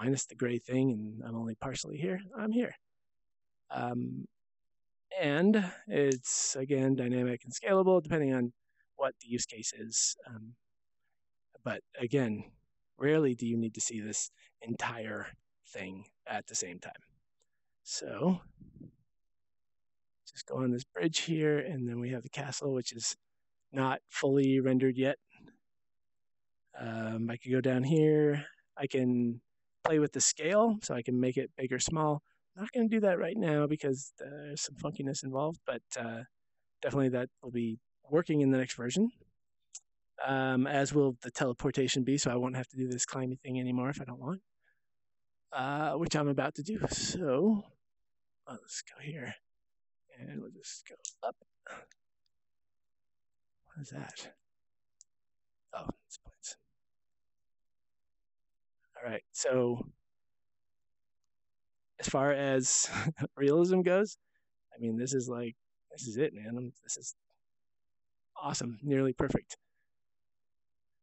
minus the gray thing, and I'm only partially here, I'm here. Um, and it's again dynamic and scalable depending on what the use case is. Um, but again, rarely do you need to see this entire thing at the same time. So just go on this bridge here, and then we have the castle, which is not fully rendered yet. Um, I could go down here. I can play with the scale, so I can make it big or small. I'm not going to do that right now because there's some funkiness involved, but uh, definitely that will be working in the next version. Um, as will the teleportation be, so I won't have to do this climbing thing anymore if I don't want, uh, which I'm about to do. So let's go here, and we'll just go up. What is that? Oh, it's points. All right, so as far as realism goes, I mean, this is like, this is it, man. I'm, this is awesome, nearly perfect.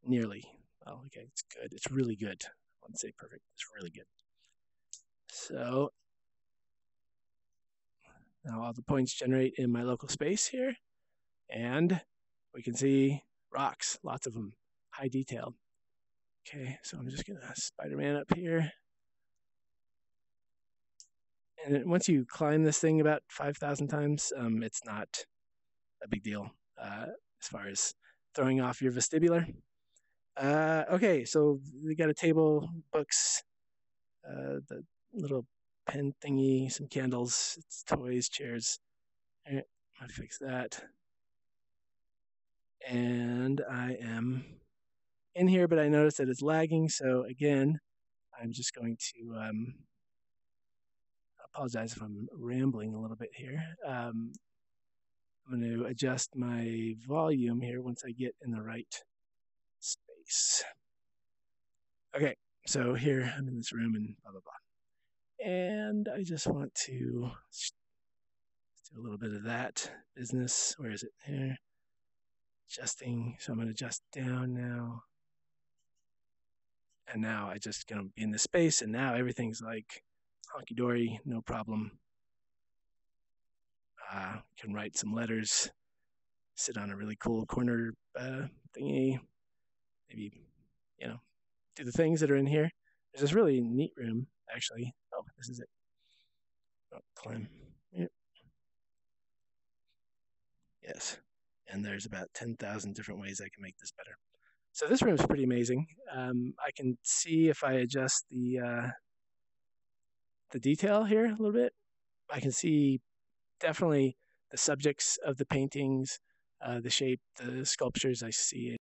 Nearly. Oh, okay, it's good. It's really good. I wouldn't say perfect. It's really good. So now all the points generate in my local space here, and we can see rocks, lots of them, high detail. Okay, so I'm just gonna Spider-Man up here. And once you climb this thing about 5,000 times, um, it's not a big deal uh, as far as throwing off your vestibular. Uh, okay, so we got a table, books, uh, the little pen thingy, some candles, it's toys, chairs. Right, I fix that. And I am in here, but I notice that it's lagging. So again, I'm just going to um, apologize if I'm rambling a little bit here. Um, I'm going to adjust my volume here once I get in the right space. Okay, so here I'm in this room and blah, blah, blah. And I just want to do a little bit of that business. Where is it? Here. Adjusting. So I'm going to adjust down now. And now I just to be in the space, and now everything's like honky dory, no problem. Uh, can write some letters, sit on a really cool corner uh, thingy, maybe, you know, do the things that are in here. There's this really neat room, actually. Oh, this is it. Oh, climb. Yep. Yes. And there's about 10,000 different ways I can make this better. So this room is pretty amazing. Um, I can see if I adjust the uh, the detail here a little bit. I can see definitely the subjects of the paintings, uh, the shape, the sculptures. I see it.